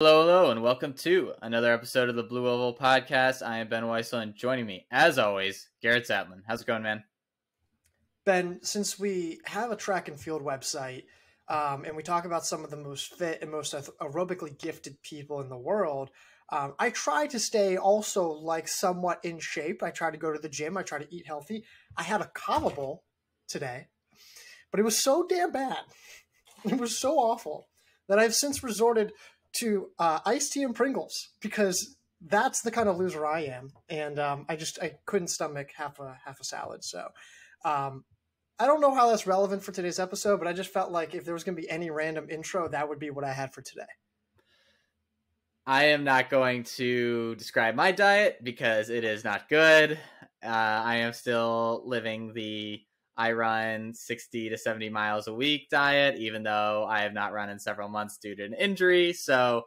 Hello, hello, and welcome to another episode of the Blue Oval Podcast. I am Ben Weissel, and joining me, as always, Garrett Zatlin. How's it going, man? Ben, since we have a track and field website, um, and we talk about some of the most fit and most aerobically gifted people in the world, um, I try to stay also like somewhat in shape. I try to go to the gym. I try to eat healthy. I had a Cava bowl today, but it was so damn bad. It was so awful that I've since resorted to uh, iced tea and Pringles because that's the kind of loser I am, and um, I just I couldn't stomach half a half a salad. So um, I don't know how that's relevant for today's episode, but I just felt like if there was going to be any random intro, that would be what I had for today. I am not going to describe my diet because it is not good. Uh, I am still living the I run 60 to 70 miles a week diet, even though I have not run in several months due to an injury. So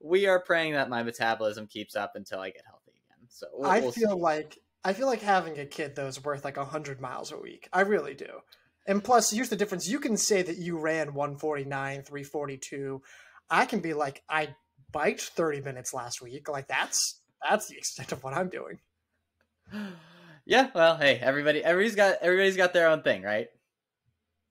we are praying that my metabolism keeps up until I get healthy again. So we'll, I we'll feel see. like I feel like having a kid though is worth like 100 miles a week. I really do. And plus, here's the difference: you can say that you ran 149, 342. I can be like, I biked 30 minutes last week. Like that's that's the extent of what I'm doing. Yeah, well, hey, everybody, everybody's got everybody's got their own thing, right?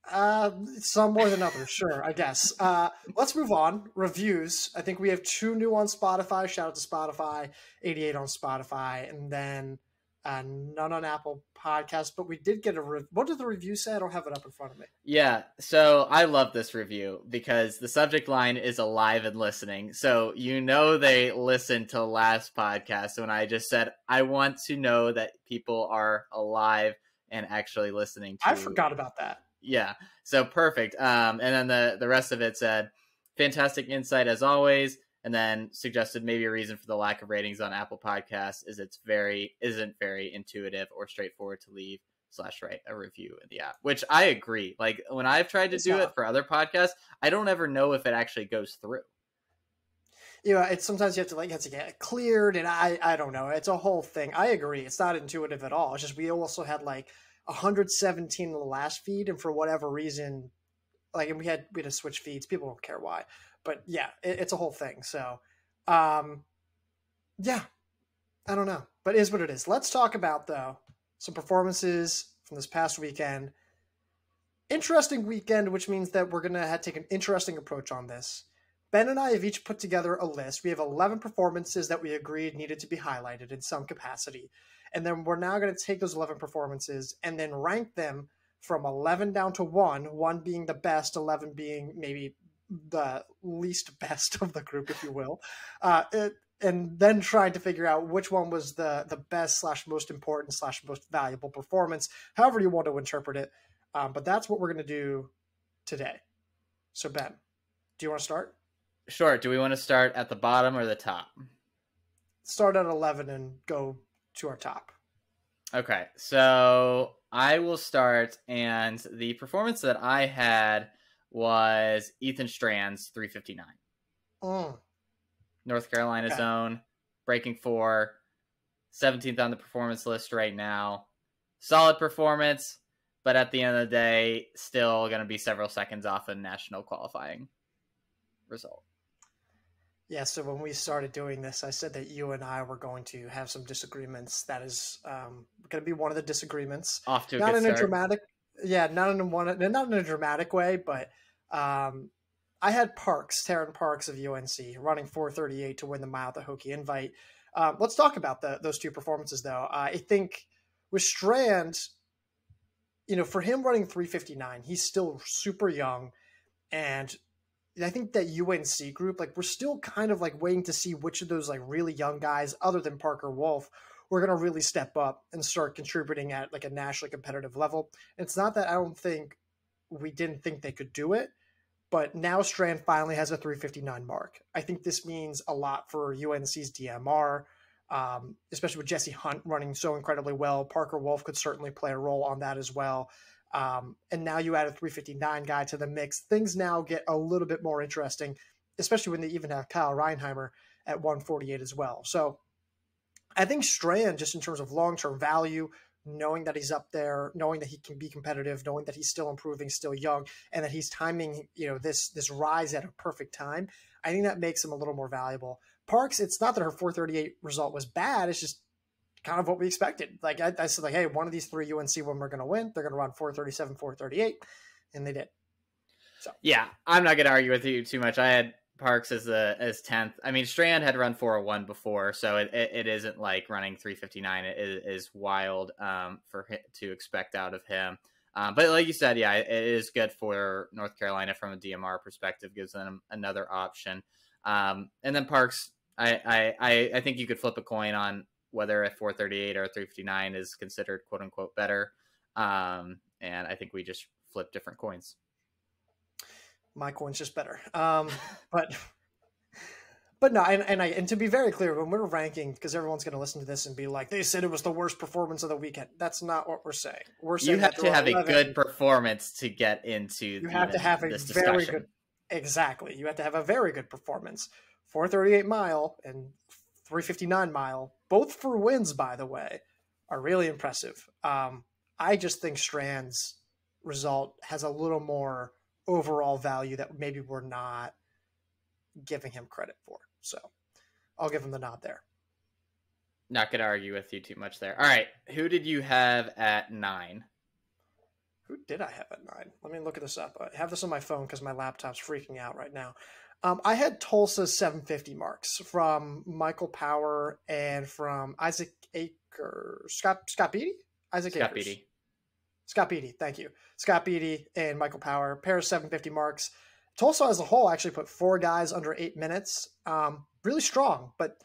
Uh, some more than others, sure, I guess. Uh, let's move on. Reviews. I think we have two new on Spotify. Shout out to Spotify. 88 on Spotify, and then uh, none on Apple Podcasts, but we did get a. Re- what did the review say? I don't have it up in front of me. Yeah, so I love this review because the subject line is alive and listening. So you know they listened to last podcast when I just said I want to know that people are alive and actually listening. to I forgot about that. Yeah, so perfect. Um, and then the the rest of it said, "Fantastic insight as always." And then suggested maybe a reason for the lack of ratings on Apple Podcasts is it's very isn't very intuitive or straightforward to leave slash write a review in the app, which I agree. Like when I've tried to it's do not. it for other podcasts, I don't ever know if it actually goes through. You know, it's sometimes you have to like have to get it cleared, and I I don't know. It's a whole thing. I agree. It's not intuitive at all. It's just we also had like 117 in the last feed, and for whatever reason, like and we had we had to switch feeds. People don't care why but yeah, it, it's a whole thing. So, um, yeah, I don't know, but it is what it is. Let's talk about though some performances from this past weekend. Interesting weekend, which means that we're gonna take an interesting approach on this. Ben and I have each put together a list. We have 11 performances that we agreed needed to be highlighted in some capacity. And then we're now going to take those 11 performances and then rank them from 11 down to 1, 1 being the best, 11 being maybe the least best of the group, if you will, uh, it, and then trying to figure out which one was the the best slash most important slash most valuable performance, however you want to interpret it. Um, but that's what we're going to do today. So Ben, do you want to start? Sure. Do we want to start at the bottom or the top? Start at eleven and go to our top. Okay, so I will start, and the performance that I had was Ethan Strand's 359. Oh. North Carolina's okay. own, breaking four, 17th on the performance list right now. Solid performance, but at the end of the day, still going to be several seconds off a national qualifying result. Yeah, so when we started doing this, I said that you and I were going to have some disagreements. That is um, going to be one of the disagreements. Off to not in start. a dramatic, yeah, not in one, not in a dramatic way, but um, I had Parks, Taryn Parks of UNC, running 438 to win the mile at the Hokie Invite. Um, let's talk about the, those two performances, though. Uh, I think with Strand, you know, for him running 359, he's still super young. And I think that UNC group, like, we're still kind of like waiting to see which of those like really young guys, other than Parker Wolf, we're going to really step up and start contributing at like a nationally competitive level. And it's not that I don't think we didn't think they could do it, but now Strand finally has a 359 mark. I think this means a lot for UNC's DMR, um, especially with Jesse Hunt running so incredibly well. Parker Wolf could certainly play a role on that as well. Um, and now you add a 359 guy to the mix. Things now get a little bit more interesting, especially when they even have Kyle Reinheimer at 148 as well. So I think Strand, just in terms of long term value, knowing that he's up there, knowing that he can be competitive, knowing that he's still improving, still young, and that he's timing, you know, this this rise at a perfect time. I think that makes him a little more valuable. Parks, it's not that her 438 result was bad. It's just kind of what we expected. Like I, I said, like, hey, one of these three UNC when we're going to win, they're going to run 437, 438, and they did. So yeah, I'm not going to argue with you too much. I had Parks as the as tenth. I mean, Strand had run 401 before, so it, it, it isn't like running 359 it is, is wild um, for to expect out of him. Um, but like you said, yeah, it is good for North Carolina from a DMR perspective, gives them another option. Um, and then Parks, I, I I think you could flip a coin on whether a 438 or a 359 is considered quote unquote better. Um, and I think we just flip different coins. My coin's just better. Um, but but no, and, and I and to be very clear, when we're ranking, because everyone's going to listen to this and be like, they said it was the worst performance of the weekend. That's not what we're saying. We're saying you have to have 11, a good performance to get into. You have to have a very good. Exactly, you have to have a very good performance. 438 mile and 359 mile, both for wins, by the way, are really impressive. Um, I just think Strand's result has a little more overall value that maybe we're not giving him credit for. So I'll give him the nod there. Not going to argue with you too much there. All right. Who did you have at nine? Who did I have at nine? Let me look at this up. I have this on my phone because my laptop's freaking out right now. Um, I had Tulsa's 750 marks from Michael Power and from Isaac Aker, Scott Scott Beatty, Isaac Scott Akers. Beatty, Scott Beatty. Thank you, Scott Beatty and Michael Power. Pair of 750 marks. Tulsa as a whole actually put four guys under eight minutes. Um, really strong, but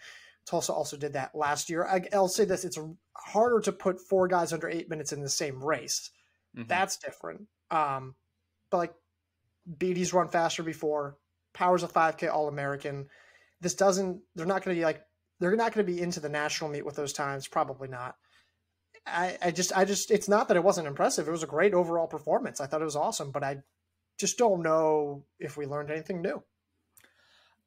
Tulsa also did that last year. I, will say this: it's harder to put four guys under eight minutes in the same race. Mm-hmm. That's different. Um, but like Beatty's run faster before. Power's a 5K All American. This doesn't, they're not going to be like, they're not going to be into the national meet with those times. Probably not. I, I just, I just, it's not that it wasn't impressive. It was a great overall performance. I thought it was awesome, but I just don't know if we learned anything new.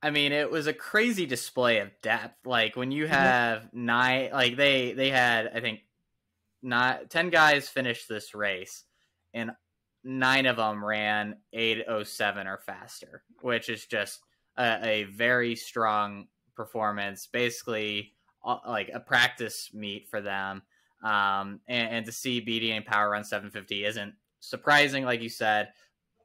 I mean, it was a crazy display of depth. Like when you mm-hmm. have nine, like they they had, I think, not ten guys finished this race, and nine of them ran 807 or faster, which is just a, a very strong performance. Basically, like a practice meet for them. Um, and, and, to see Beatty and Power run 750 isn't surprising, like you said.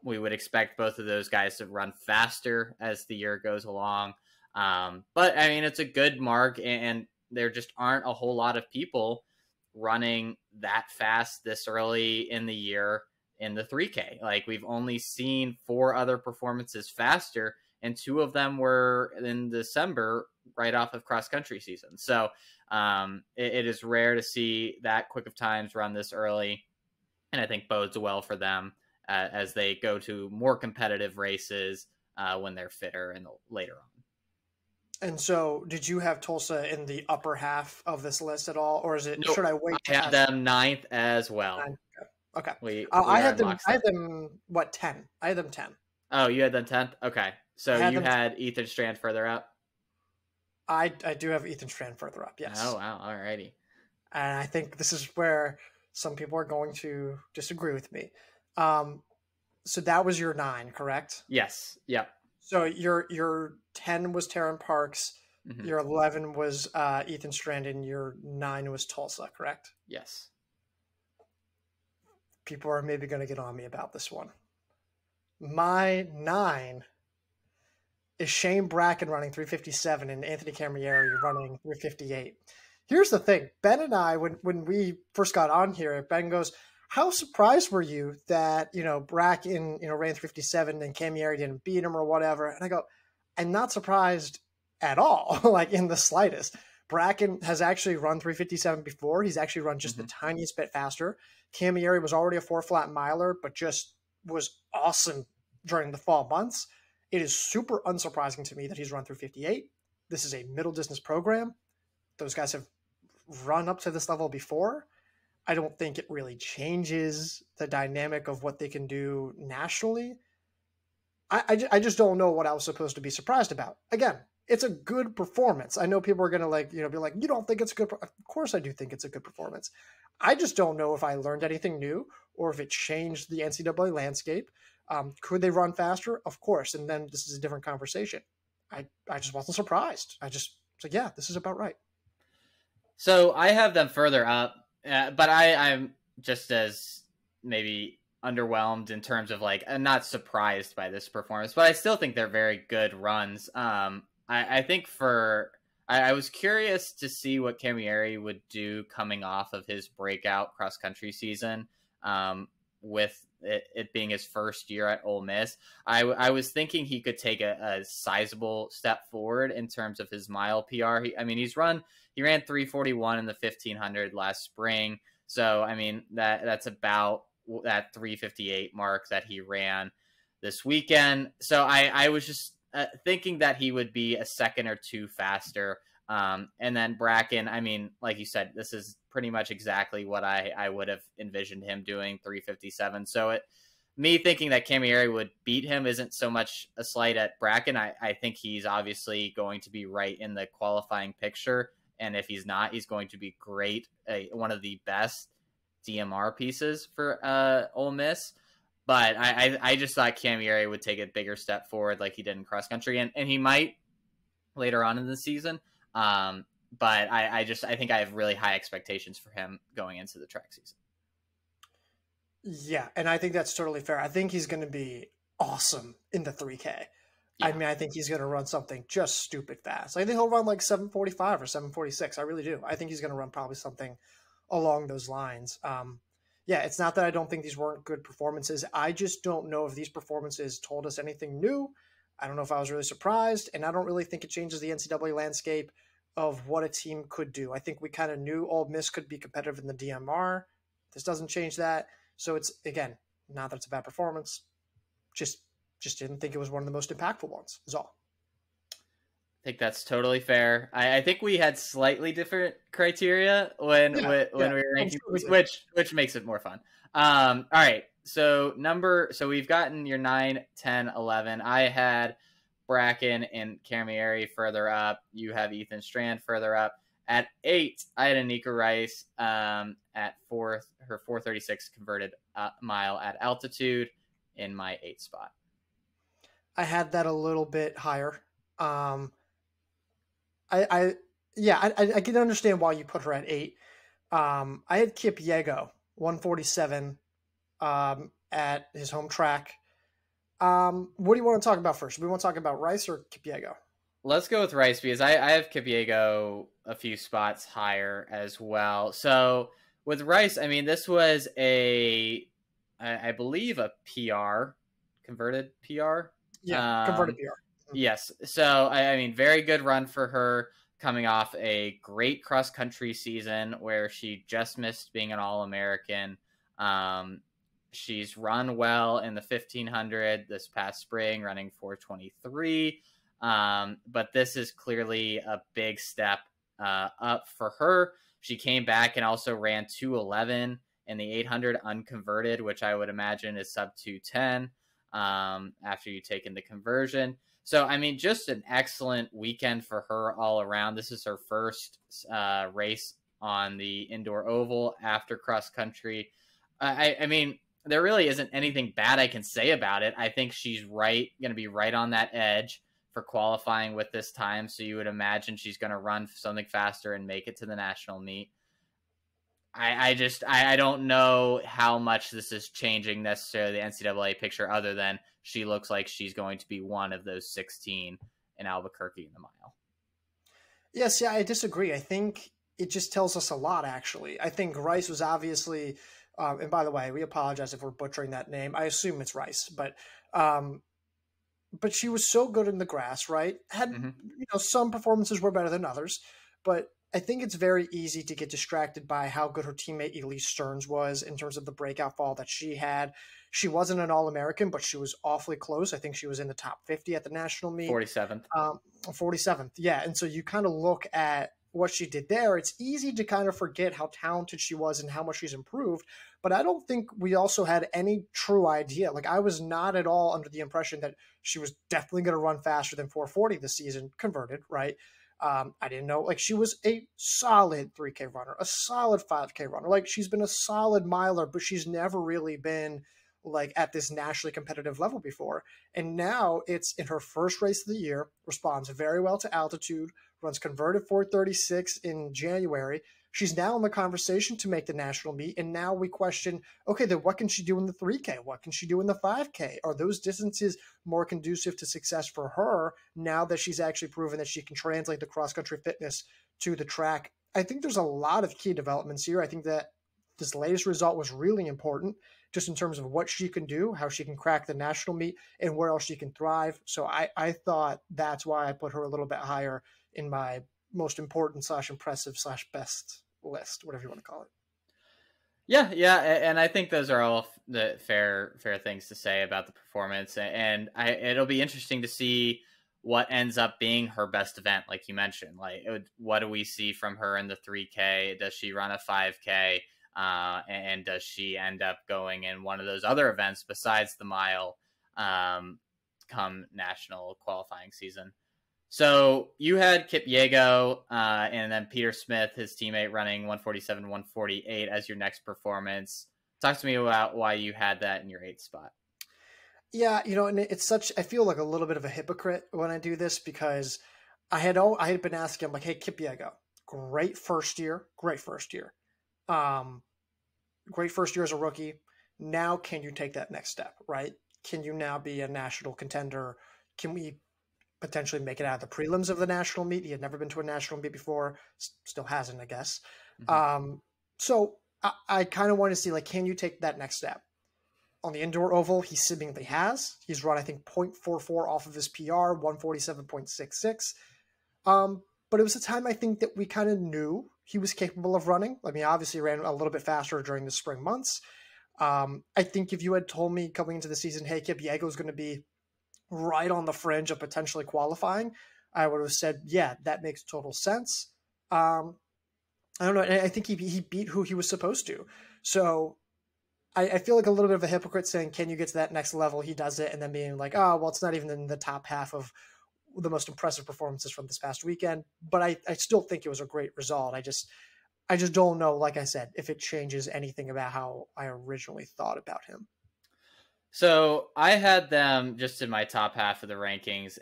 We would expect both of those guys to run faster as the year goes along. Um, but I mean, it's a good mark, and there just aren't a whole lot of people running that fast this early in the year in the 3K. Like we've only seen four other performances faster, and two of them were in December, right off of cross country season. So um, it, it is rare to see that quick of times run this early, and I think bodes well for them uh, as they go to more competitive races uh, when they're fitter and later on. And so, did you have Tulsa in the upper half of this list at all, or is it? Nope. Should I wait? I have them ninth as well. Okay. We, uh, we I had them. I had them. What ten? I had them ten. Oh, you had them tenth. Okay, so had you had Ethan Strand further up. I I do have Ethan Strand further up. Yes. Oh wow! Alrighty. And I think this is where some people are going to disagree with me. Um, so that was your nine, correct? Yes. Yep. So your your ten was Taryn Parks. Mm-hmm. Your eleven was uh, Ethan Strand, and your nine was Tulsa, correct? Yes people are maybe going to get on me about this one. My nine is Shane Bracken running 357 and Anthony Camerieri running 358. Here's the thing Ben and I, when, when we first got on here, Ben goes, How surprised were you that, you know, Bracken, you know, ran 357 and Camerieri didn't beat him or whatever? And I go, I'm not surprised at all, like in the slightest. Bracken has actually run 357 before. He's actually run just mm-hmm. the tiniest bit faster. Camerieri was already a four flat miler, but just was awesome during the fall months. It is super unsurprising to me that he's run through 58. This is a middle distance program. Those guys have run up to this level before. I don't think it really changes the dynamic of what they can do nationally. I, I, I just don't know what I was supposed to be surprised about. Again, it's a good performance. I know people are going to like, you know, be like, you don't think it's a good, of course I do think it's a good performance. I just don't know if I learned anything new or if it changed the NCAA landscape. Um, could they run faster? Of course. And then this is a different conversation. I I just wasn't surprised. I just like, yeah, this is about right. So I have them further up, uh, but I I'm just as maybe underwhelmed in terms of like I'm not surprised by this performance, but I still think they're very good runs. Um, I, I think for I, I, was curious to see what Camerieri would do coming off of his breakout cross country season. Um, with it, it, being his first year at Ole Miss, I, I was thinking he could take a, a sizable step forward in terms of his mile PR. He, I mean, he's run he ran 341 in the 1500 last spring. So I mean that that's about that 358 mark that he ran this weekend. So I I was just uh, thinking that he would be a second or two faster. Um, and then Bracken, I mean, like you said, this is pretty much exactly what I, I would have envisioned him doing 357. So it, me thinking that Camerieri would beat him isn't so much a slight at Bracken. I, I think he's obviously going to be right in the qualifying picture. And if he's not, he's going to be great, one of the best DMR pieces for uh, Ole Miss. But I, I, I just thought Camerieri would take a bigger step forward like he did in cross country, and, and he might later on in the season. Um, but I, I just I think I have really high expectations for him going into the track season. Yeah, and I think that's totally fair. I think he's going to be awesome in the 3K. Yeah. I mean, I think he's going to run something just stupid fast. I think he'll run like 745 or 746. I really do. I think he's going to run probably something along those lines. Um, yeah, it's not that I don't think these weren't good performances. I just don't know if these performances told us anything new. I don't know if I was really surprised, and I don't really think it changes the NCAA landscape of what a team could do. I think we kind of knew Ole Miss could be competitive in the DMR. This doesn't change that. So it's again, not that it's a bad performance, just just didn't think it was one of the most impactful ones. Is all. I think that's totally fair. I, I, think we had slightly different criteria when yeah, when, when we were ranking, which which makes it more fun. Um, all right, so number so we've gotten your 9, 10, 11. I had Bracken and Camerieri further up. You have Ethan Strand further up. At eight, I had Annika Reiss um, at fourth, her 436 converted uh, mile at altitude in my eight spot. I had that a little bit higher. Um, I, I yeah, I, I can understand why you put her at eight. Um, I had Kipyego, 147 um, at his home track. Um, what do you want to talk about first? We want to talk about Reiss or Kipyego? Let's go with Reiss because I, I have Kipyego a few spots higher as well. So with Reiss, I mean, this was a, I, I believe, a PR, converted PR. Yeah, um, converted PR. Yes. So, I, I mean, very good run for her coming off a great cross country season where she just missed being an All American. Um, she's run well in the 1500 this past spring, running 423. Um, but this is clearly a big step uh, up for her. She came back and also ran 211 in the 800 unconverted, which I would imagine is sub 210 um, after you take in the conversion. So, I mean, just an excellent weekend for her all around. This is her first uh, race on the indoor oval after cross country. I, I mean, there really isn't anything bad I can say about it. I think she's right, going to be right on that edge for qualifying with this time. So you would imagine she's going to run something faster and make it to the national meet. I, I just I, I don't know how much this is changing necessarily the NCAA picture, other than she looks like she's going to be one of those 16 in Albuquerque in the mile. Yes, yeah, I disagree. I think it just tells us a lot, actually. I think Reiss was obviously, um, and by the way, we apologize if we're butchering that name. I assume it's Reiss, but um, but she was so good in the grass, right? Had mm-hmm. you know some performances were better than others, but I think it's very easy to get distracted by how good her teammate Elise Stearns was in terms of the breakout fall that she had. She wasn't an All American, but she was awfully close. I think she was in the top 50 at the national meet. 47th. Um, 47th, yeah. And so you kind of look at what she did there. It's easy to kind of forget how talented she was and how much she's improved. But I don't think we also had any true idea. Like, I was not at all under the impression that she was definitely going to run faster than 440 this season, converted, right? Um, I didn't know, like, she was a solid 3K runner, a solid 5K runner. Like, she's been a solid miler, but she's never really been like at this nationally competitive level before. And now it's in her first race of the year, responds very well to altitude, runs converted 436 in January. She's now in the conversation to make the national meet. And now we question okay, then what can she do in the 3K? What can she do in the 5K? Are those distances more conducive to success for her now that she's actually proven that she can translate the cross country fitness to the track? I think there's a lot of key developments here. I think that this latest result was really important just in terms of what she can do, how she can crack the national meet, and where else she can thrive. So I, I thought that's why I put her a little bit higher in my most important slash impressive slash best list, whatever you want to call it. Yeah, yeah, and I think those are all the fair fair things to say about the performance, and I, it'll be interesting to see what ends up being her best event, like you mentioned. Like, would, what do we see from her in the 3K? Does she run a 5K? Uh, and does she end up going in one of those other events besides the mile um, come national qualifying season? So you had Kipyego uh, and then Peter Smith, his teammate, running 147, 148 as your next performance. Talk to me about why you had that in your eighth spot. Yeah, you know, and it's such. I feel like a little bit of a hypocrite when I do this because I had all I had been asking him like, "Hey, Kipyego, great first year, great first year. Um, great first year as a rookie. Now, can you take that next step? Right? Can you now be a national contender? Can we potentially make it out of the prelims of the national meet? He had never been to a national meet before, still hasn't, I guess. Mm-hmm. Um, so I, I kind of want to see like, can you take that next step? On the indoor oval, he seemingly has. He's run, I think, 0.44 off of his PR, 147.66. Um, but it was a time I think that we kind of knew he was capable of running. I mean, obviously ran a little bit faster during the spring months. Um, I think if you had told me coming into the season, hey, Kipyego is going to be right on the fringe of potentially qualifying, I would have said, yeah, that makes total sense. Um, I don't know. I think he he beat who he was supposed to. So I, I, feel like a little bit of a hypocrite saying, "Can you get to that next level?" He does it, and then being like, "Oh, well, it's not even in the top half of the most impressive performances from this past weekend, but I, I still think it was a great result. I just I just don't know, like I said, if it changes anything about how I originally thought about him. So I had them just in my top half of the rankings,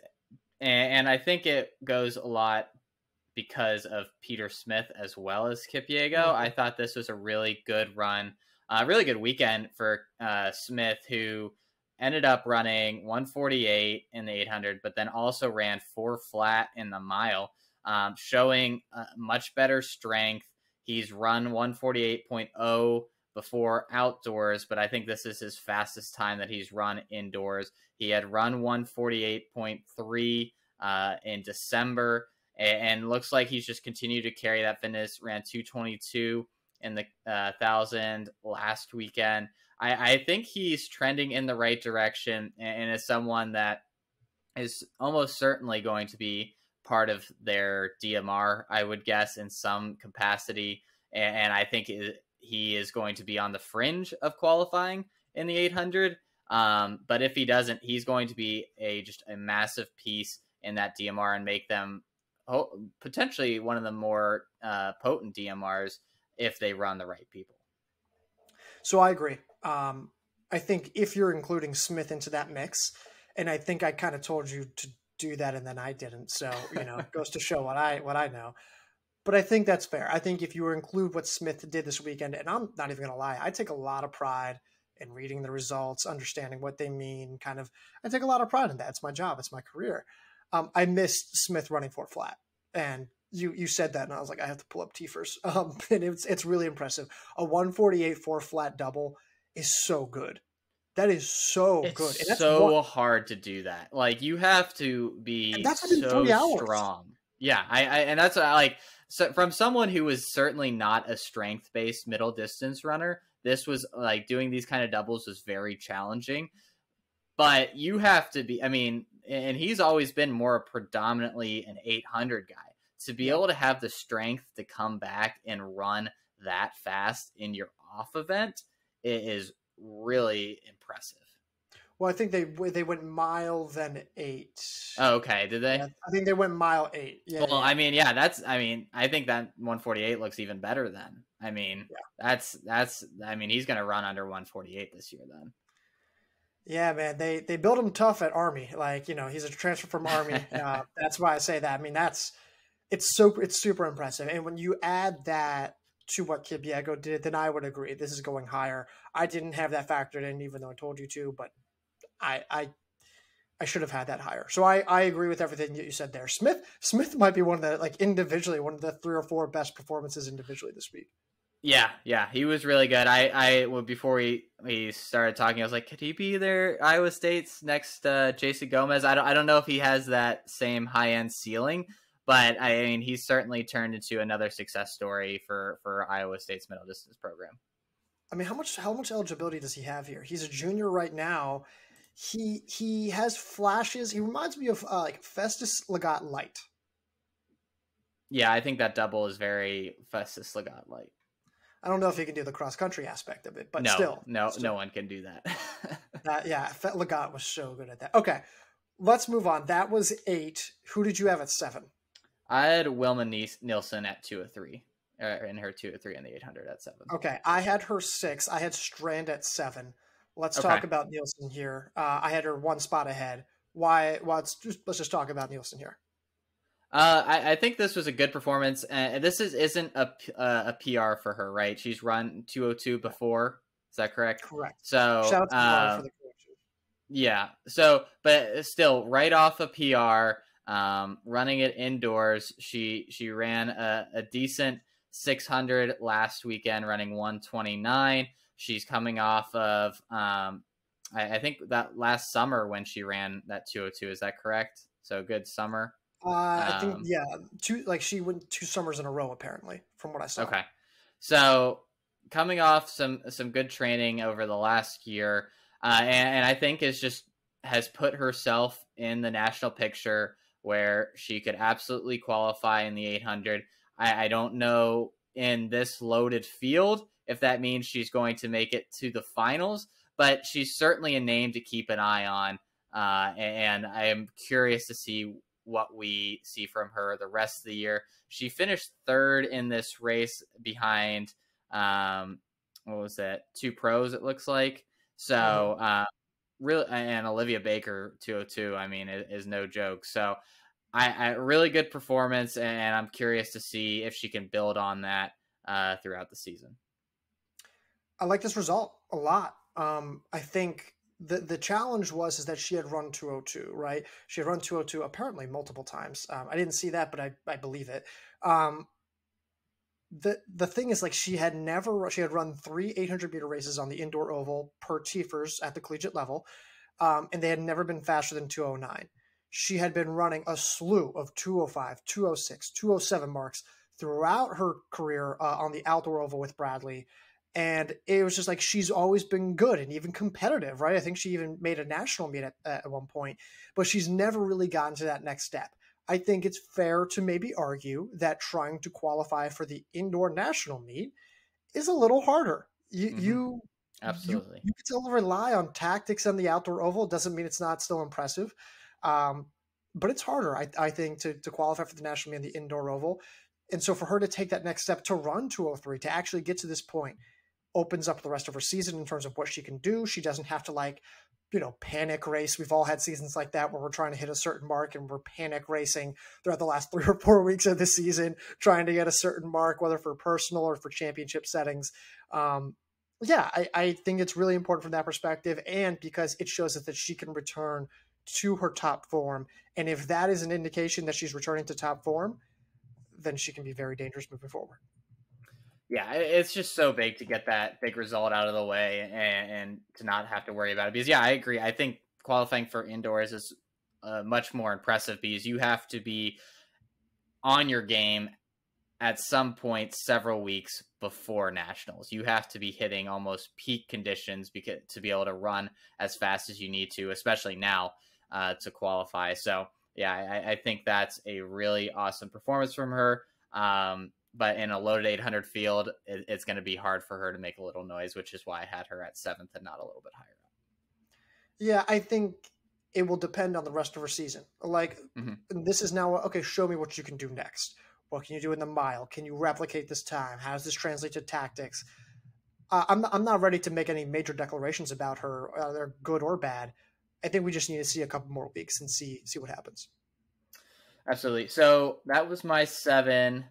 and, I think it goes a lot because of Peter Smith as well as Kipyego. Mm-hmm. I thought this was a really good run, a really good weekend for uh, Smith, who ended up running 148 in the 800, but then also ran four flat in the mile, um, showing uh, much better strength. He's run 148.0 before outdoors, but I think this is his fastest time that he's run indoors. He had run 148.3 uh, in December, and, and, looks like he's just continued to carry that fitness. Ran 222 in the uh, thousand last weekend. I, I think he's trending in the right direction and is someone that is almost certainly going to be part of their DMR, I would guess, in some capacity. And, and I think it, he is going to be on the fringe of qualifying in the 800. Um, but if he doesn't, he's going to be a just a massive piece in that DMR and make them potentially one of the more uh, potent DMRs if they run the right people. So I agree. Um, I think if you're including Smith into that mix, and I think I kind of told you to do that, and then I didn't. So you know, it goes to show what I what I know. But I think that's fair. I think if you include what Smith did this weekend, and I'm not even going to lie, I take a lot of pride in reading the results, understanding what they mean. Kind of, I take a lot of pride in that. It's my job. It's my career. Um, I missed Smith running four flat, and you you said that, and I was like, I have to pull up TFRRS. Um, and it's it's really impressive. A 148 four flat double is so good. That is so it's good. It's so one. hard to do that. Like you have to be and that's so strong. Yeah, I, I and that's I like so from someone who was certainly not a strength based middle distance runner. This was like doing these kind of doubles was very challenging. But you have to be. I mean, and he's always been more predominantly an 800 guy. To be able to have the strength to come back and run that fast in your off event it is really impressive. Well, I think they they went mile then eight. Oh, okay. Did they? Yeah, I think they went mile eight. Yeah. Well, yeah. I mean, yeah, that's. I mean, I think that 148 looks even better then. I mean, yeah. that's that's. I mean, he's going to run under 148 this year then. Yeah, man, they they build him tough at Army. Like you know, he's a transfer from Army. uh, that's why I say that. I mean, that's it's so it's super impressive. And when you add that to what Kipyego did, then I would agree this is going higher. I didn't have that factored in, even though I told you to, but I I I should have had that higher. So I, I agree with everything that you said there. Smith Smith might be one of the like individually one of the three or four best performances individually this week. Yeah, yeah, he was really good. I, I, well, before we we started talking, I was like, could he be there Iowa State's next uh, Jason Gomez? I don't, I don't know if he has that same high end ceiling, but I mean, he's certainly turned into another success story for for Iowa State's middle distance program. I mean, how much how much eligibility does he have here? He's a junior right now. He he has flashes. He reminds me of uh, like Festus Lagat light. Yeah, I think that double is very Festus Lagat light. I don't know if he can do the cross country aspect of it, but no, still, no, still. no one can do that. yeah, Fet Lagat was so good at that. Okay, let's move on. That was eight. Who did you have at seven? I had Wilma Nielsen at two or three, uh, in her two or three in the eight hundred at seven. Okay, I had her six. I had Strand at seven. Let's okay. talk about Nielsen here. Uh, I had her one spot ahead. Why? Well, let's just, let's just talk about Nielsen here. Uh, I, I, think this was a good performance, and this is isn't a uh, a PR for her, right? She's run 202 before. Is that correct? Correct. So, Shout out to um, for the. Yeah. So, but still, right off a PR, um, running it indoors, she she ran a, a decent 600 last weekend, running 129. She's coming off of, um, I, I think that last summer when she ran that 202. Is that correct? So good summer. Uh, I think um, yeah, two like she went two summers in a row apparently, from what I saw. Okay, so coming off some some good training over the last year, uh, and, and I think is just has put herself in the national picture where she could absolutely qualify in the 800. I, I don't know in this loaded field if that means she's going to make it to the finals, but she's certainly a name to keep an eye on. Uh, and I am curious to see what we see from her the rest of the year. She finished third in this race behind um, what was that? Two pros, it looks like. So, mm-hmm. uh, really, and Olivia Baker 202. I mean, is, is no joke. So, I, I, really good performance, and I'm curious to see if she can build on that uh, throughout the season. I like this result a lot. Um, I think the the challenge was is that she had run 202 right she had run 202 apparently multiple times um, i didn't see that but i, I believe it um, the the thing is like she had never she had run three 800 meter races on the indoor oval per TFRRS at the collegiate level um, and they had never been faster than 209 she had been running a slew of 205 206 207 marks throughout her career uh, on the outdoor oval with bradley and it was just like she's always been good and even competitive, right? I think she even made a national meet at, at one point, but she's never really gotten to that next step. I think it's fair to maybe argue that trying to qualify for the indoor national meet is a little harder. You, mm-hmm. you absolutely you, you, can still rely on tactics on the outdoor oval. It doesn't mean it's not still impressive, um, but it's harder. I, I think to to qualify for the national meet in the indoor oval, and so for her to take that next step to run 203 to actually get to this point opens up the rest of her season in terms of what she can do. She doesn't have to like, you know, panic race. We've all had seasons like that where we're trying to hit a certain mark and we're panic racing throughout the last three or four weeks of the season, trying to get a certain mark, whether for personal or for championship settings. Um, yeah, I, I think it's really important from that perspective, and because it shows us that she can return to her top form. And if that is an indication that she's returning to top form, then she can be very dangerous moving forward yeah, it's just so big to get that big result out of the way and, and, to not have to worry about it. Because yeah, I agree. I think qualifying for indoors is uh, much more impressive because you have to be on your game at some point several weeks before nationals. You have to be hitting almost peak conditions because to be able to run as fast as you need to, especially now uh, to qualify. So yeah, I, I, think that's a really awesome performance from her. Um, but in a loaded 800 field, it, it's going to be hard for her to make a little noise, which is why I had her at seventh and not a little bit higher up. Yeah, I think it will depend on the rest of her season. Like, mm-hmm. this is now okay. Show me what you can do next. What can you do in the mile? Can you replicate this time? How does this translate to tactics? uh, I'm I'm not ready to make any major declarations about her, either good or bad. I think we just need to see a couple more weeks and see see what happens. Absolutely. So that was my seven.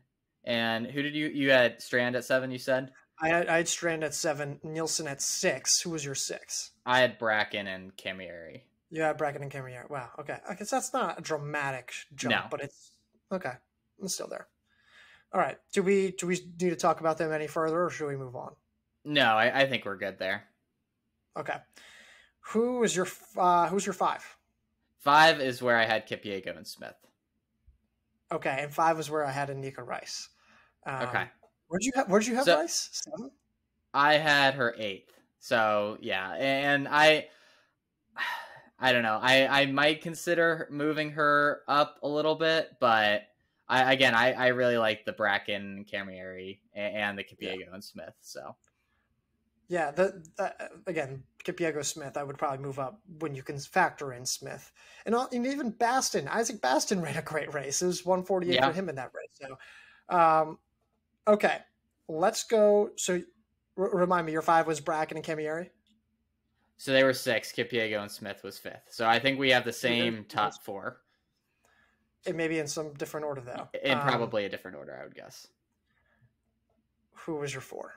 And who did you you had Strand at seven? You said I had, I had Strand at seven, Nielsen at six. Who was your six? I had Bracken and Camilleri. You had Bracken and Camilleri. Wow. Okay. I guess that's not a dramatic jump, No. but it's okay. It's still there. All right. Do we do we need to talk about them any further, or should we move on? No, I, I think we're good there. Okay. Who is your uh, who's your five? Five is where I had Kipyego and Smith. Okay, and five was where I had Annika Reiss. Um, Okay. Where'd you have Where'd you have So- Reiss? Seven. I had her eighth. So yeah, and I I don't know. I I might consider moving her up a little bit, but I again I I really like the Bracken, Camilleri, and, and the Kipyego and Smith. So Yeah. The, the again, Kipyego Smith. I would probably move up when you can factor in Smith, and, all, and even Basten. Isaac Basten ran a great race. It was one forty eight Yeah. for him in that race. So, um, okay, let's go. So, r- remind me, your five was Bracken and Camilleri. so they were six. Kipyego and Smith was fifth. So I think we have the same top four It may be in some different order though. in Um, probably a different order. I would guess. who was your four?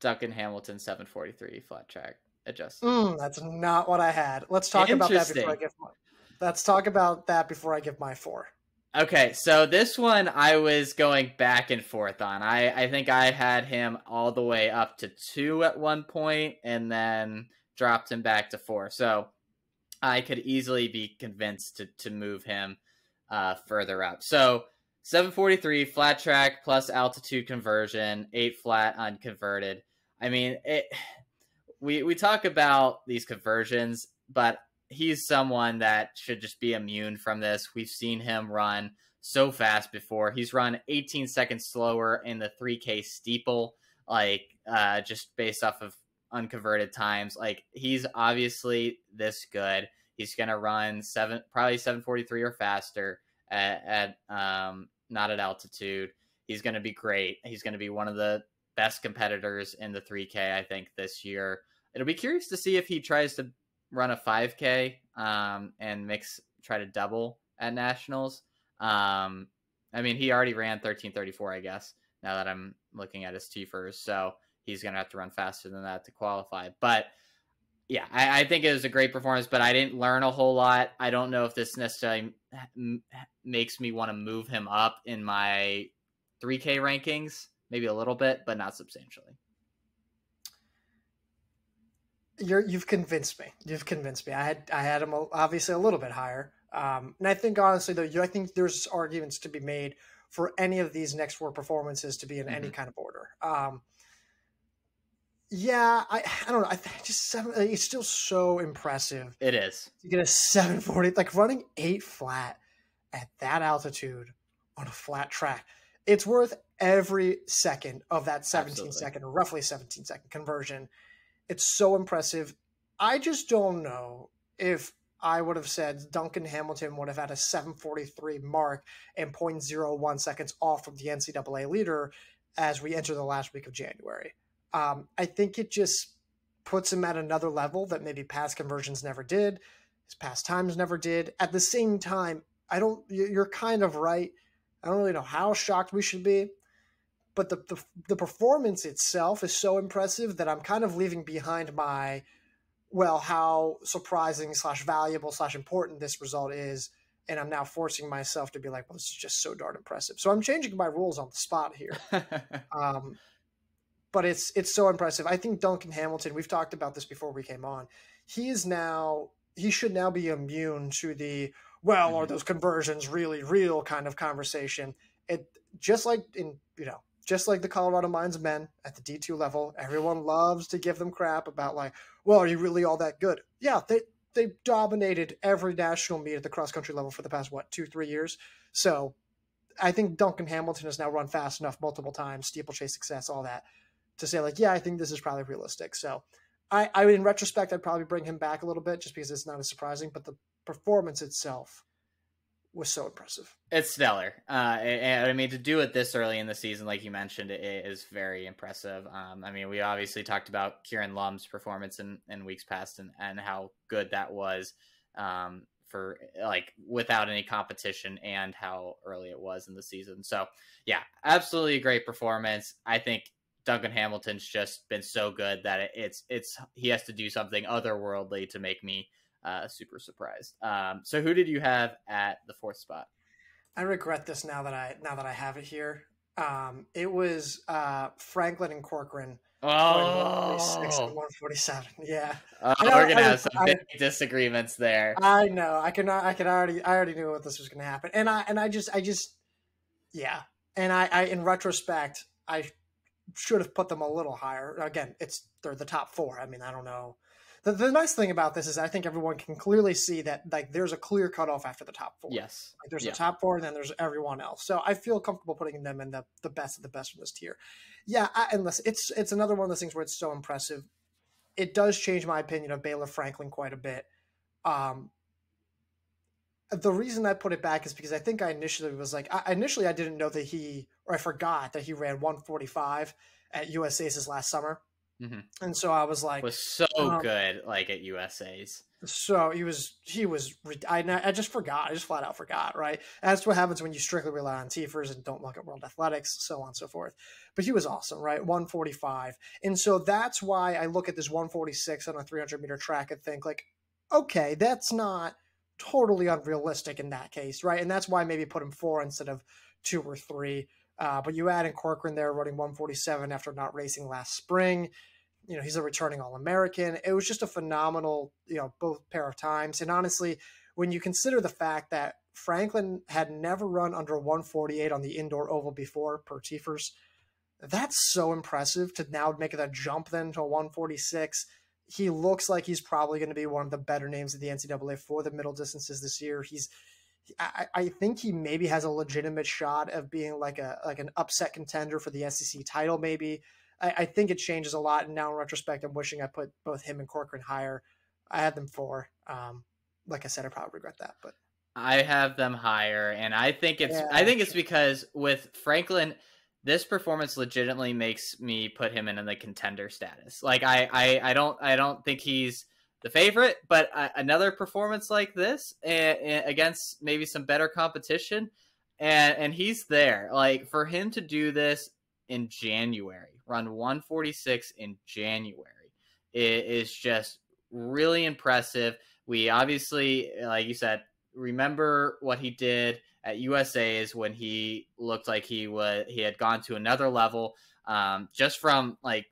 Duncan Hamilton, seven forty three flat track adjusted. Mm, that's not what I had. Let's talk about that before I give. My, let's talk about that before I give my four. Okay, so this one I was going back and forth on. I, I think I had him all the way up to two at one point and then dropped him back to four. So I could easily be convinced to, to move him uh, further up. So 743 flat track plus altitude conversion, eight flat unconverted. I mean, it. We we talk about these conversions, but he's someone that should just be immune from this. We've seen him run so fast before. He's run 18 seconds slower in the 3K steeple, like uh, just based off of unconverted times. Like he's obviously this good. He's gonna run seven, probably 743 or faster at, at um, not at altitude. He's gonna be great. He's gonna be one of the best competitors in the 3K, I think, this year. It'll be curious to see if he tries to run a 5K um, and mix, try to double at nationals. Um, I mean, he already ran 1334, I guess, now that I'm looking at his TFRRS. So he's going to have to run faster than that to qualify. But yeah, I, I think it was a great performance, but I didn't learn a whole lot. I don't know if this necessarily m- makes me want to move him up in my 3K rankings, maybe a little bit, but not substantially. You're, you've convinced me. You've convinced me. I had I had him obviously a little bit higher, um, and I think honestly though, you, I think there's arguments to be made for any of these next four performances to be in any kind of order. Um, yeah, I I don't know. I just seven. It's still so impressive It is. to get a 740 like running eight flat at that altitude on a flat track it's worth every second of that 17 Absolutely. second roughly 17 second conversion it's so impressive i just don't know if i would have said duncan hamilton would have had a 743 mark and 0.01 seconds off from the ncaa leader as we enter the last week of january um, i think it just puts him at another level that maybe past conversions never did his past times never did. At the same time, I don't. You're kind of right. I don't really know how shocked we should be, but the the, the performance itself is so impressive that I'm kind of leaving behind my, well, how surprising slash valuable slash important this result is, and I'm now forcing myself to be like, well, this is just so darn impressive. So I'm changing my rules on the spot here. Um, but it's it's so impressive. I think Duncan Hamilton. We've talked about this before we came on. He is now he should now be immune to the well, are Mhm. those conversions really real kind of conversation. It just like in you know just like the Colorado Mines men at the D two level, everyone loves to give them crap about like, well, are you really all that good? Yeah, they they dominated every national meet at the cross country level for the past what two three years. So I think Duncan Hamilton has now run fast enough multiple times, steeplechase success, all that, to say like, yeah, I think this is probably realistic. So, I, I in retrospect, I'd probably bring him back a little bit just because it's not as surprising, but the performance itself, was so impressive. It's stellar. Uh, and, I mean, to do it this early in the season, like you mentioned, it is very impressive. Um, I mean, we obviously talked about Kieran Lumb's performance in, in weeks past and, and how good that was um, for like without any competition and how early it was in the season. So, yeah, absolutely a great performance. I think Duncan Hamilton's just been so good that it, it's it's he has to do something otherworldly to make me uh, super surprised. Um, so who did you have at the fourth spot? I regret this now that I now that I have it here. Um, it was uh, Franklin and Crorken. Oh, 147. Yeah. Uh, we're gonna I, have some I, big disagreements there. I know. I can. I can already. I already knew what this was gonna happen, and I and I just. I just. Yeah. And I. I in retrospect, I should have put them a little higher. Again, it's they're the top four. I mean, I don't know the, the nice thing about this is I think everyone can clearly see that like there's a clear cutoff after the top four. Yes. Like, there's yeah. a top four and then there's everyone else. So I feel comfortable putting them in the, the best of the best from this tier. Yeah, I, and listen, it's it's another one of those things where it's so impressive. It does change my opinion of Baylor Franklin quite a bit. Um, the reason I put it back is because I think I initially was like, I, initially I didn't know that he, or I forgot that he ran 145 at USA's last summer. Mm-hmm. And so I was like, was so um, good, like at USA's. So he was, he was. I, I just forgot. I just flat out forgot. Right. That's what happens when you strictly rely on TFRRS and don't look at World Athletics, so on and so forth. But he was awesome, right? 145, and so that's why I look at this 146 on a 300 meter track and think like, okay, that's not totally unrealistic in that case, right? And that's why I maybe put him four instead of two or three. Uh, but you add in Crorken there running 147 after not racing last spring you know, he's a returning All American. It was just a phenomenal, you know, both pair of times. And honestly, when you consider the fact that Franklin had never run under 148 on the indoor oval before per TFRRS, that's so impressive to now make that jump then to 146. He looks like he's probably going to be one of the better names of the NCAA for the middle distances this year. He's I, I, think he maybe has a legitimate shot of being like a like an upset contender for the SEC title, maybe. I, I, think it changes a lot. And now in retrospect, I'm wishing I put both him and Crorken higher. I had them four. Um, like I said, I probably regret that, but I have them higher, and I think it's yeah, I think it's because with Franklin, this performance legitimately makes me put him in the contender status. Like I I, I don't I don't think he's the favorite, but uh, another performance like this uh, against maybe some better competition, and and he's there. Like for him to do this in January, run 146 in January. It is just really impressive. We obviously, like you said, remember what he did at USA's when he looked like he was he had gone to another level. Um, just from like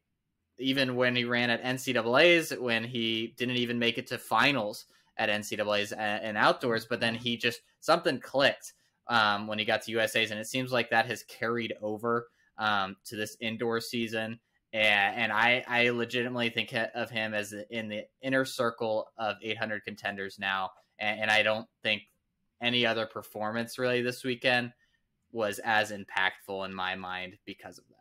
even when he ran at NCAA's, when he didn't even make it to finals at NCAA's and outdoors, but then he just something clicked um, when he got to USA's, and it seems like that has carried over um, to this indoor season. And, and I, I legitimately think of him as in the inner circle of 800 contenders now. And, and I don't think any other performance really this weekend was as impactful in my mind because of that.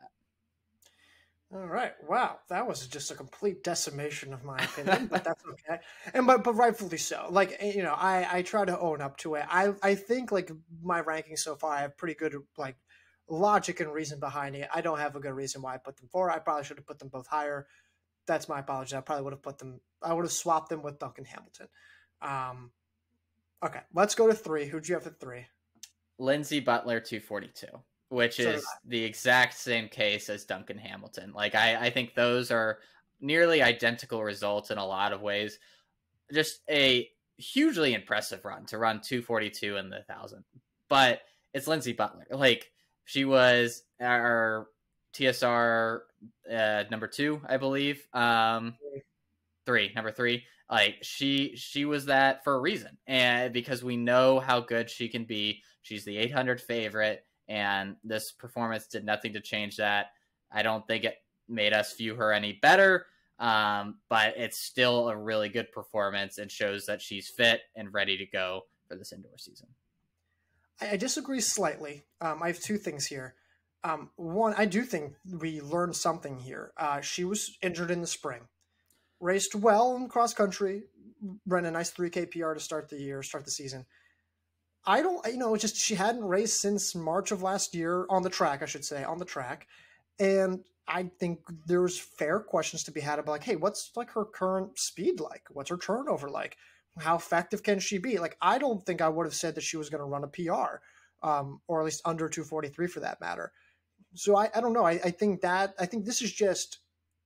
All right. Wow. That was just a complete decimation of my opinion, but that's okay. And but but rightfully so. Like eh, you know, I I try to own up to it. I I think like my ranking so far, I have pretty good like logic and reason behind it. I don't have a good reason why I put them four. I probably should have put them both higher. That's my apology. I probably would have put them. I would have swapped them with Duncan Hamilton. Um, okay, let's go to three. Who'd you have at three? Lindsey Butler, two forty two, which so is the exact same case as Duncan Hamilton. Like I, I think those are nearly identical results in a lot of ways. Just a hugely impressive run to run 242 in the thousand, but it's Lindsey Butler. Like she was our TSR uh, number two, I believe. Um, three, number three. Like she, she was that for a reason, and because we know how good she can be. She's the 800 favorite, and this performance did nothing to change that. I don't think it made us view her any better, um, but it's still a really good performance and shows that she's fit and ready to go for this indoor season. I, I disagree slightly. Um, I have two things here. Um, one, I do think we learned something here. Uh, she was injured in the spring, raced well in cross country, ran a nice 3K PR to start the year, start the season. I don't, you know, just she hadn't raced since March of last year on the track, I should say, on the track. And I think there's fair questions to be had about like, hey, what's like her current speed like? What's her turnover like? How effective can she be? Like, I don't think I would have said that she was going to run a PR, um, or at least under 243 for that matter. So I, I don't know. I, I think that I think this is just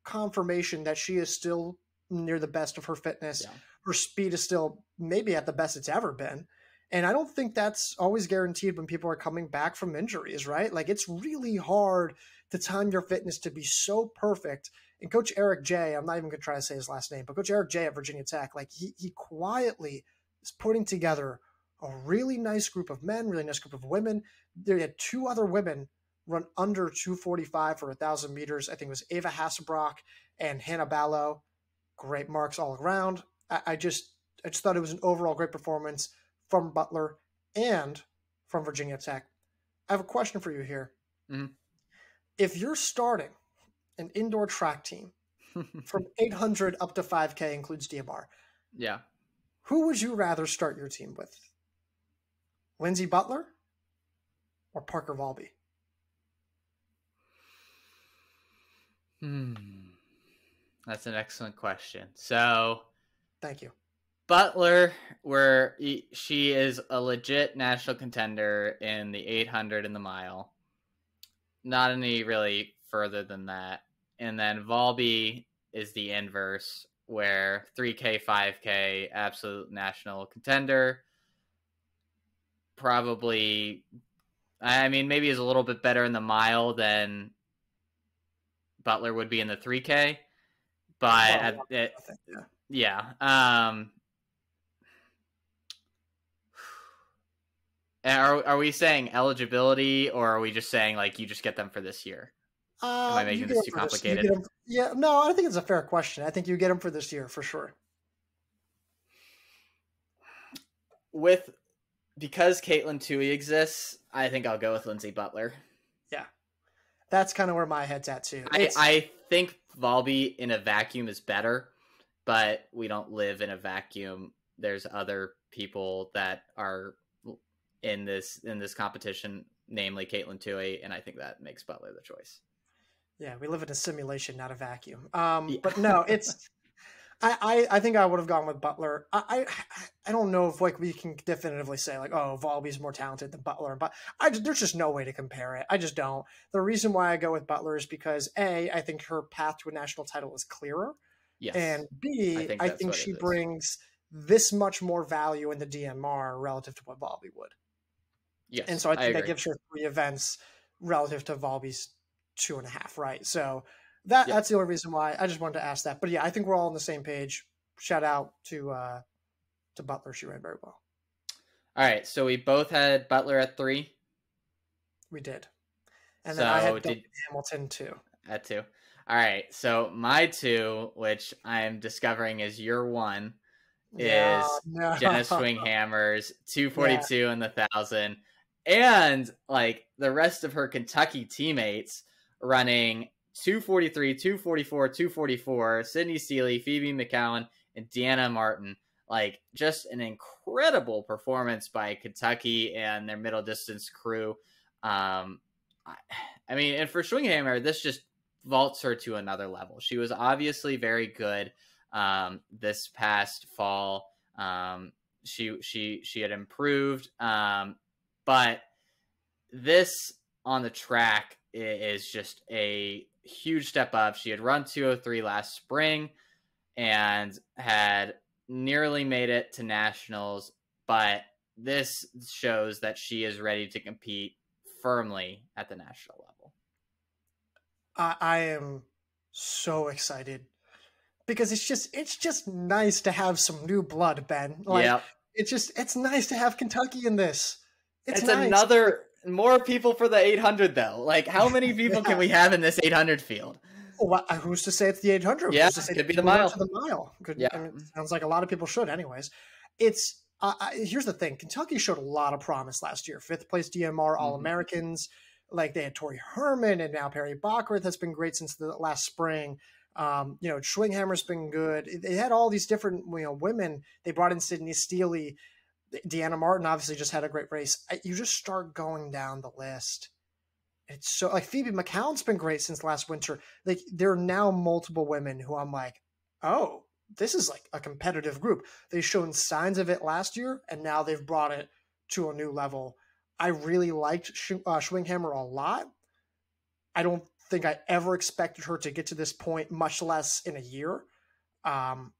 confirmation that she is still near the best of her fitness. Yeah. Her speed is still maybe at the best it's ever been. And I don't think that's always guaranteed when people are coming back from injuries, right? Like it's really hard to time your fitness to be so perfect. And Coach Eric J, I'm not even going to try to say his last name, but Coach Eric J at Virginia Tech, like he, he quietly is putting together a really nice group of men, really nice group of women. There had two other women run under 245 for a thousand meters. I think it was Ava Hasselbrock and Hannah Ballo. Great marks all around. I, I just I just thought it was an overall great performance from Butler and from Virginia Tech. I have a question for you here. Mm-hmm. If you're starting an indoor track team from 800 up to 5K includes DMR. Yeah. Who would you rather start your team with? Lindsey Butler or Parker Valby? Hmm. That's an excellent question. So, thank you. Butler, where she is a legit national contender in the 800 and the mile. Not any really further than that. And then Valby is the inverse, where 3K, 5K, absolute national contender. Probably, I mean, maybe is a little bit better in the mile than Butler would be in the 3K. But well, it, yeah. yeah. Um, Are are we saying eligibility, or are we just saying like you just get them for this year? Am I um, making this too complicated? This. Yeah, no, I think it's a fair question. I think you get him for this year for sure. With because Katelyn Tuohy exists, I think I'll go with Lindsey Butler. Yeah, that's kind of where my head's at too. I, I think Valby in a vacuum is better, but we don't live in a vacuum. There's other people that are in this in this competition, namely Katelyn Tuohy, and I think that makes Butler the choice. Yeah, we live in a simulation, not a vacuum. Um, yeah. But no, it's. I, I, I think I would have gone with Butler. I, I I don't know if like we can definitively say like oh Valby's more talented than Butler, but I there's just no way to compare it. I just don't. The reason why I go with Butler is because a I think her path to a national title is clearer, yes. and b I think, I think she brings this much more value in the DMR relative to what Valby would. Yes, and so I think that gives her three events relative to Valby's two and a half, right? So that yep. that's the only reason why I just wanted to ask that. But yeah, I think we're all on the same page. Shout out to uh to Butler; she ran very well. All right, so we both had Butler at three. We did, and then so I had did... Hamilton too. At two. All right, so my two, which I am discovering is your one, is no, no. Jenna Schwinghamer's 242 yeah. in the thousand and like the rest of her Kentucky teammates running 243, 244, 244, Sydney Steely, Phoebe McCowan, and Deanna Martin. Like just an incredible performance by Kentucky and their middle distance crew. Um, I, I mean, and for Schwinghamer, this just vaults her to another level. She was obviously very good um, this past fall. Um, she she she had improved um, but this on the track is just a huge step up. She had run 203 last spring and had nearly made it to nationals, but this shows that she is ready to compete firmly at the national level. I, I am so excited because it's just it's just nice to have some new blood, Ben. Like yep. it's just it's nice to have Kentucky in this. It's, it's nice. another more people for the 800 though. Like how many people yeah. can we have in this 800 field? Well, who's to say it's the 800? Yeah, who's to say could be the mile. the mile. Could, yeah, I mean, sounds like a lot of people should. Anyways, it's uh, here's the thing: Kentucky showed a lot of promise last year. Fifth place DMR All Americans. Mm-hmm. Like they had Tori Herman and now Perry Bockrath has been great since the last spring. Um, you know, Schwinghamer's been good. They had all these different you know women. They brought in Sydney Steely Deanna Martin obviously just had a great race. You just start going down the list. It's so like Phoebe McCown's been great since last winter. Like there are now multiple women who I'm like, oh, this is like a competitive group. They've shown signs of it last year, and now they've brought it to a new level. I really liked Sh- uh, Schwinghamer a lot. I don't think I ever expected her to get to this point, much less in a year. Um,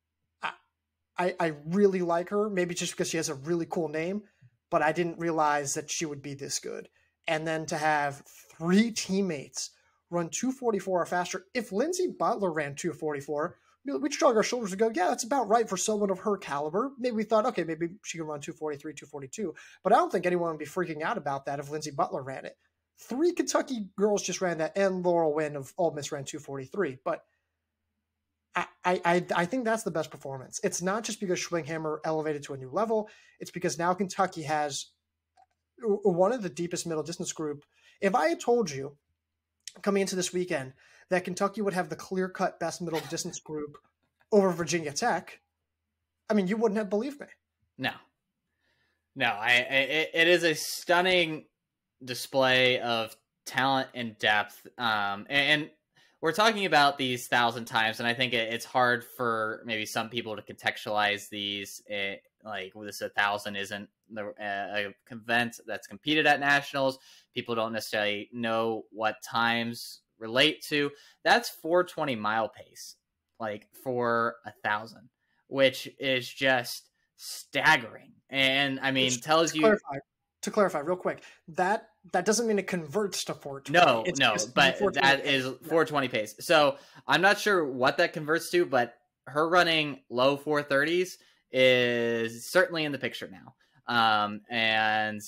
I, I really like her, maybe just because she has a really cool name, but I didn't realize that she would be this good. And then to have three teammates run 244 or faster. If Lindsey Butler ran 244, we'd shrug our shoulders and go, yeah, that's about right for someone of her caliber. Maybe we thought, okay, maybe she can run 243, 242. But I don't think anyone would be freaking out about that if Lindsey Butler ran it. Three Kentucky girls just ran that, and Laurel Winn of Ole Miss ran 243. But I, I, I think that's the best performance. It's not just because Schwinghamer elevated to a new level. It's because now Kentucky has one of the deepest middle distance group. If I had told you coming into this weekend that Kentucky would have the clear cut best middle distance group over Virginia Tech, I mean, you wouldn't have believed me. No, no, I, I it is a stunning display of talent and depth. Um, and, and we're talking about these thousand times, and I think it, it's hard for maybe some people to contextualize these. It, eh, like this, a thousand isn't the uh, event that's competed at nationals. People don't necessarily know what times relate to. That's 420 mile pace, like for a thousand, which is just staggering. And I mean, tells you to clarify real quick that that doesn't mean it converts to 420 no it's no but that is 420 pace. So i'm not sure what that converts to but her running low 430s is certainly in the picture now. Um, and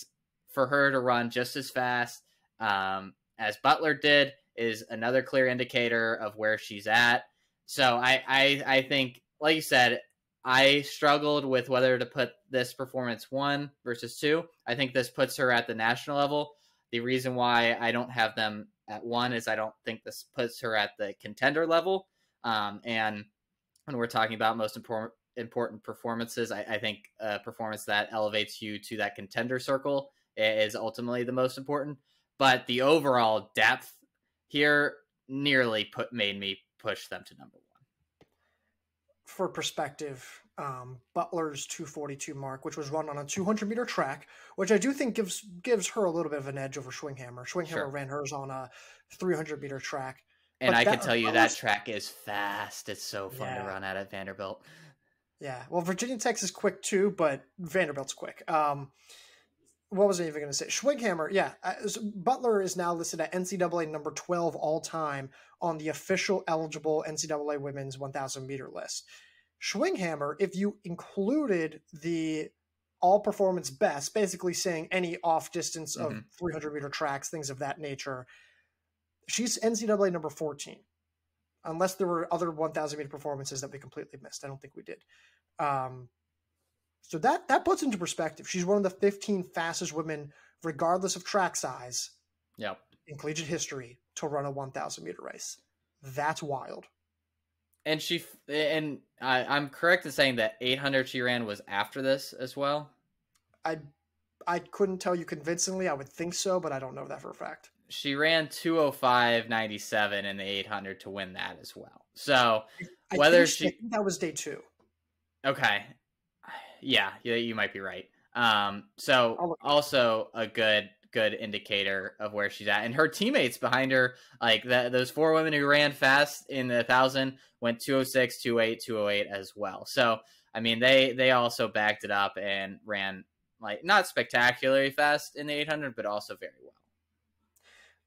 for her to run just as fast um, as butler did is another clear indicator of where she's at. So I, I i think like you said I struggled with whether to put this performance one versus two. I think this puts her at the national level. The reason why I don't have them at one is I don't think this puts her at the contender level. Um, and when we're talking about most important important performances, I, I, think a performance that elevates you to that contender circle is ultimately the most important. But the overall depth here nearly put made me push them to number one for perspective, um, Butler's 242 mark, which was run on a 200 meter track, which I do think gives gives her a little bit of an edge over Schwinghamer. Schwinghamer sure. ran hers on a 300 meter track. And but I that, can tell you that track is fast. It's so fun yeah. to run at at Vanderbilt. Yeah, well, Virginia Tech's is quick too, but Vanderbilt's quick. Um, what was I even going to say? Schwinghamer, yeah. Uh, Butler is now listed at NCAA number 12 all time on the official eligible NCAA women's 1,000 meter list. Schwinghamer, if you included the all performance best, basically saying any off distance of mm-hmm. 300 meter tracks, things of that nature, she's NCAA number 14. Unless there were other 1,000 meter performances that we completely missed. I don't think we did. Um, so that that puts into perspective. She's one of the 15 fastest women, regardless of track size, yep. in collegiate history, to run a 1,000 meter race. That's wild. And she and I, I'm correct in saying that 800 she ran was after this as well. I I couldn't tell you convincingly. I would think so, but I don't know that for a fact. She ran 205.97 in the 800 to win that as well. So I whether she, she that was day two. Okay, yeah, yeah, you might be right. Um, so also a good good indicator of where she's at, and her teammates behind her, like the, those four women who ran fast in the thousand, went 206, 208, 208 as well. So I mean, they they also backed it up and ran like not spectacularly fast in the 800, but also very well.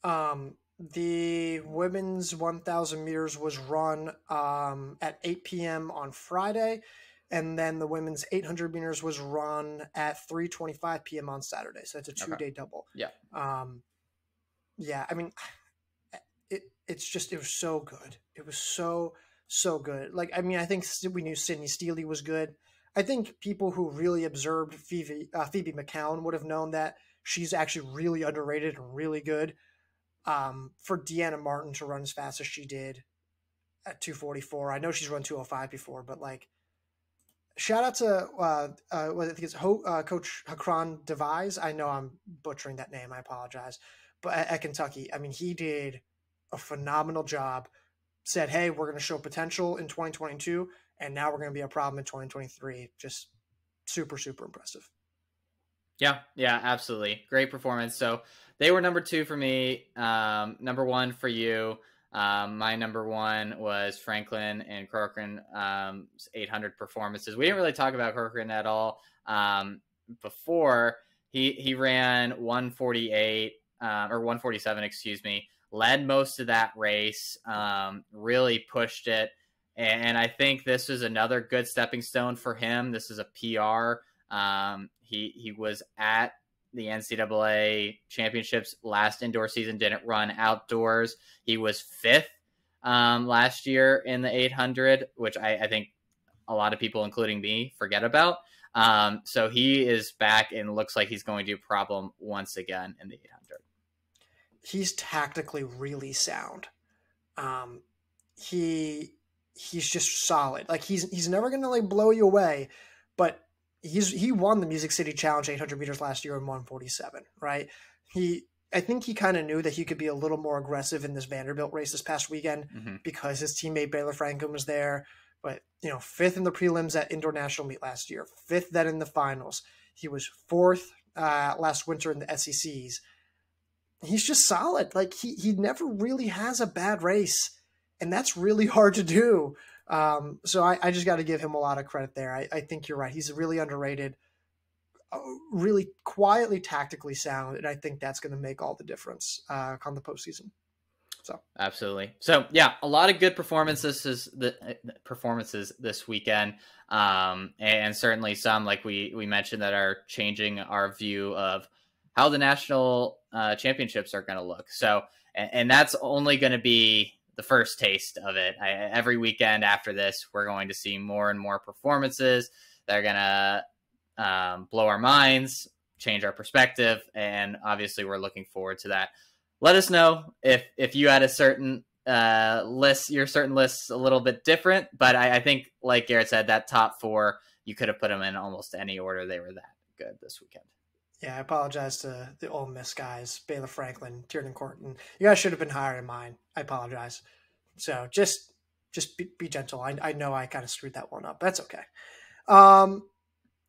Um, the women's 1,000 meters was run um, at 8 p.m. on Friday and then the women's 800 meters was run at 3:25 p.m. on Saturday. So it's a two-day double. Yeah. Um, yeah. I mean, it it's just it was so good. It was so so good. Like I mean, I think we knew Sydney Steely was good. I think people who really observed Phoebe uh, Phoebe McCown would have known that she's actually really underrated and really good. Um, for Deanna Martin to run as fast as she did at 244, I know she's run 205 before, but like shout out to uh, uh, I think it's Ho, uh, Coach Hakron Devise. I know I'm butchering that name. I apologize. But at, at Kentucky, I mean, he did a phenomenal job. Said, "Hey, we're going to show potential in 2022, and now we're going to be a problem in 2023." Just super, super impressive. Yeah, yeah, absolutely. Great performance. So they were number two for me. Um, number one for you. Um, my number one was Franklin and Crorken um, 800 performances. We didn't really talk about Crorken at all um, before. He he ran 148 uh, or 147, excuse me. Led most of that race. Um, really pushed it, and I think this is another good stepping stone for him. This is a PR. Um, he he was at the NCAA championships last indoor season, didn't run outdoors. He was fifth um, last year in the 800, which I, I, think a lot of people, including me, forget about. Um, so he is back and looks like he's going to a problem once again in the 800. He's tactically really sound. Um, he he's just solid. Like he's he's never gonna like blow you away, but he's he won the Music City Challenge 800 meters last year in 147, right? He I think he kind of knew that he could be a little more aggressive in this Vanderbilt race this past weekend mm-hmm. because his teammate Baylor Franklin was there. But you know, fifth in the prelims at indoor national meet last year, fifth then in the finals. He was fourth uh, last winter in the SECs. He's just solid. Like he he never really has a bad race, and that's really hard to do. Um, so I, I just got to give him a lot of credit there. I, I think you're right. He's really underrated, uh, really quietly tactically sound, and I think that's going to make all the difference uh, come the postseason. So absolutely. So yeah, a lot of good performances this the performances this weekend, um, and certainly some like we we mentioned that are changing our view of how the national uh, championships are going to look. So and, and that's only going to be the first taste of it. I, every weekend after this, we're going to see more and more performances going to um, blow our minds, change our perspective, and obviously, we're looking forward to that. Let us know if if you had a certain uh, list, your certain lists a little bit different, but I, I think, like Garrett said, that top four you could have put them in almost any order. They were that good this weekend. Yeah, I apologize to the Ole Miss guys, Baylor Franklin, Tiarnan Crorken. You guys should have been higher in mine. I apologize. So just just be, be gentle. I, I know I kind of screwed that one up. That's okay. Um,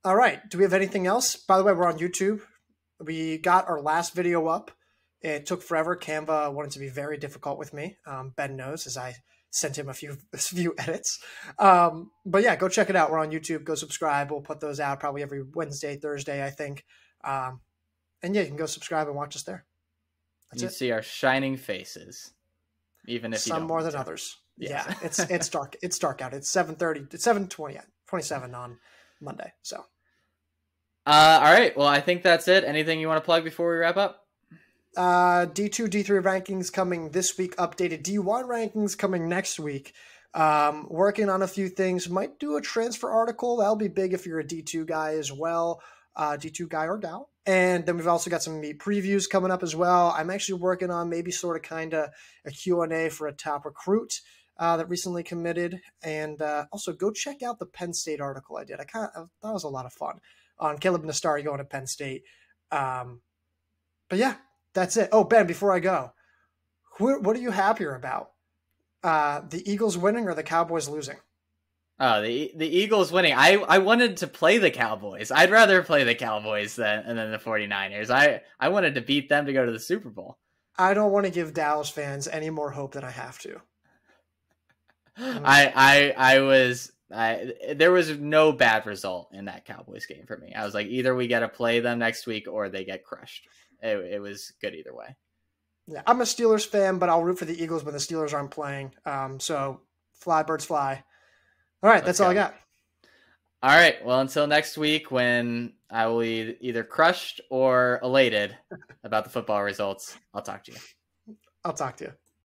all right. Do we have anything else? By the way, we're on YouTube. We got our last video up. It took forever. Canva wanted to be very difficult with me. Um, ben knows as I sent him a few a few edits. Um, but yeah, go check it out. We're on YouTube. Go subscribe. We'll put those out probably every Wednesday, Thursday, I think. Um, and yeah, you can go subscribe and watch us there. That's you it. see our shining faces, even if some more than to. others. Yes. Yeah, it's it's dark. It's dark out. It's seven thirty. It's seven twenty. Twenty seven on Monday. So. Uh, all right. Well, I think that's it. Anything you want to plug before we wrap up? Uh, D2, D3 rankings coming this week, updated D1 rankings coming next week. Um, working on a few things. Might do a transfer article. That'll be big if you're a D2 guy as well uh, D2 guy or gal. And then we've also got some meet previews coming up as well. I'm actually working on maybe sort of kind of a Q&A for a top recruit uh, that recently committed. And uh, also go check out the Penn State article I did. I kind of that was a lot of fun on Caleb Nastari going to Penn State. Um, but yeah, that's it. Oh, Ben, before I go, who, what are you happier about? Uh, the Eagles winning or the Cowboys losing? Oh, the the Eagles winning. I, I wanted to play the Cowboys. I'd rather play the Cowboys than than the 49ers. I, I wanted to beat them to go to the Super Bowl. I don't want to give Dallas fans any more hope than I have to. I I I was I there was no bad result in that Cowboys game for me. I was like either we get to play them next week or they get crushed. It, it was good either way. Yeah, I'm a Steelers fan, but I'll root for the Eagles when the Steelers aren't playing. Um, so fly birds fly. All right, that's all I got. All right. Well, until next week when I will be either crushed or elated about the football results, I'll talk to you. I'll talk to you.